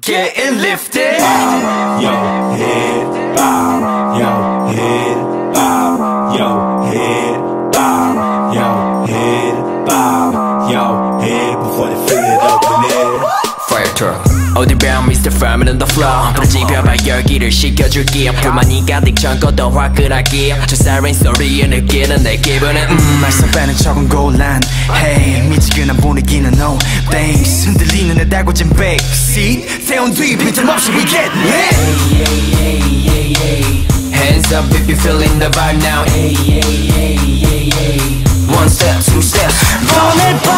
getting lifted. Bob your head, bob your head, bob your head, bob your head, bob your head before they fill it up in there. Fire truck. 어디 보면 Mr. Firm on the floor 부러지펴봐 열기를 식혀줄게 불만이 가득 전거더 화끈하게 저 siren 소리에 느끼는 내 기분은 음 말썽 빼는 척은 곤란 Hey 미치겠나 분위기는 no thanks 흔들리는 내 달궈진 backseat 세운 뒤 빈틈없이 we get lit Hands up if you're feeling the vibe now One step, two step 오늘 밤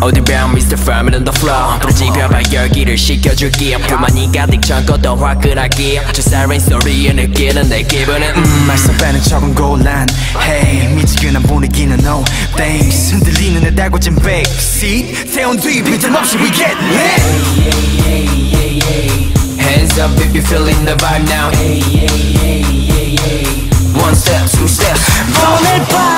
어디 보면 Mr. Firm on the floor 부러지펴봐 열기를 식혀줄게 불만이 가득 전거더 화끈하게 저 siren 소리에 느끼는 내 기분은 음 말썽 빼는 척은 곤란 Hey 미치겠나 분위기는 no thanks 흔들리는 내 달궈진 backseat 세운 뒤 빈틈없이 we get lit Hands up if you're feeling the vibe now One step, two step 오늘 밤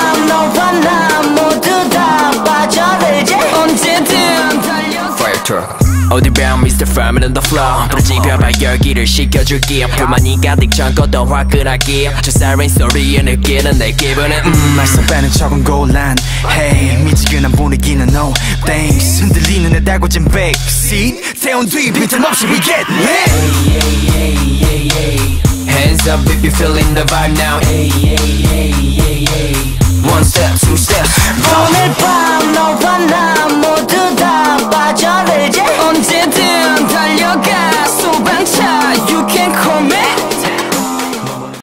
달려가 Fire truck 어디 보면 Mr. Firm on the floor 부러지펴봐 열기를 식혀줄게 불만이 가득 전거더 화끈하게 저 siren 소리에 느끼는 내 기분은 음 말썽 빼는 척은 곤란 Hey 미치겠나 분위기는 no thanks 흔들리는 내 달궈진 backseat 세운 뒤 빈틈없이 we get lit Hands up if you're feeling the vibe now One step, two step 오늘 밤 너와 나